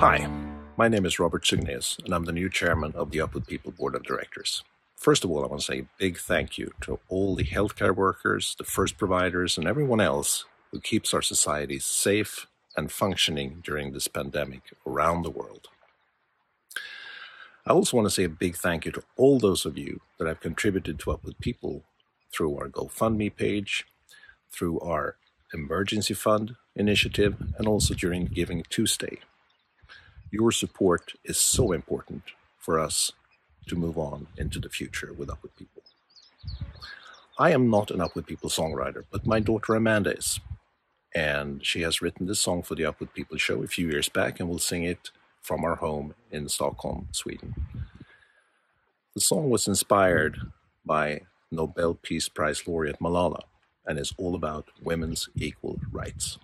Hi, my name is Robert Cygnaeus, and I'm the new chairman of the Up with People Board of Directors. First of all, I want to say a big thank you to all the healthcare workers, the first providers, and everyone else who keeps our society safe and functioning during this pandemic around the world. I also want to say a big thank you to all those of you that have contributed to Up with People through our GoFundMe page, through our emergency fund initiative, and also during Giving Tuesday. Your support is so important for us to move on into the future with Up with People. I am not an Up with People songwriter, but my daughter Amanda is. And she has written this song for the Up with People show a few years back and will sing it from our home in Stockholm, Sweden. The song was inspired by Nobel Peace Prize laureate Malala and is all about women's equal rights.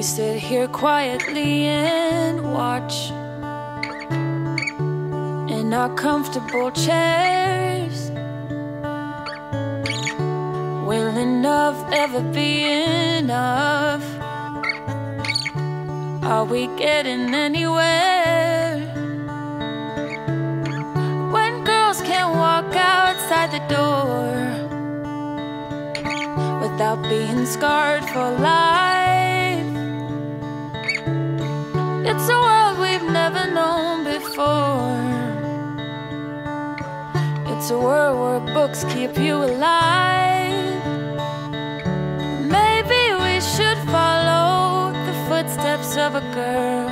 We sit here quietly and watch in our comfortable chairs. Will enough ever be enough? Are we getting anywhere? When girls can't walk outside the door without being scarred for life. Before. It's a world where books keep you alive. Maybe we should follow the footsteps of a girl,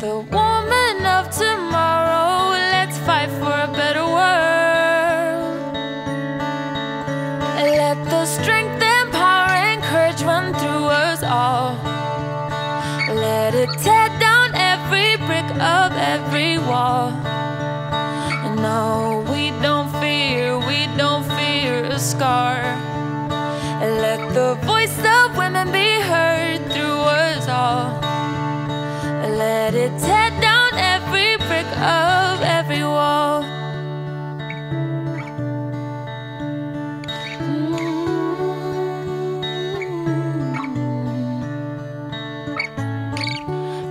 the woman of tomorrow. Let's fight for a better world. Let the strength and power and courage run through us all. Let it tear down brick of every wall. And no, we don't fear, we don't fear a scar. Let the voice of women be heard through us all. Let it tear down every brick of every wall.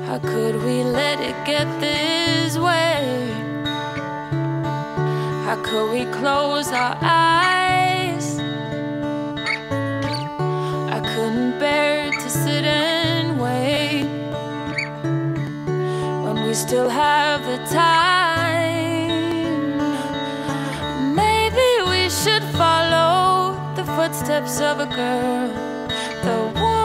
How could we let it get this way? How could we close our eyes? I couldn't bear to sit and wait when we still have the time. Maybe we should follow the footsteps of a girl, the woman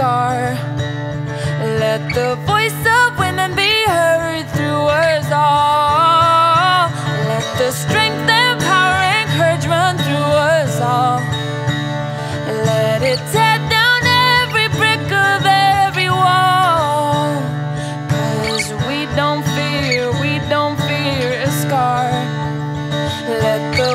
scar. Let the voice of women be heard through us all. Let the strength and power and courage run through us all. Let it tear down every brick of every wall. Cause we don't fear, we don't fear a scar. Let the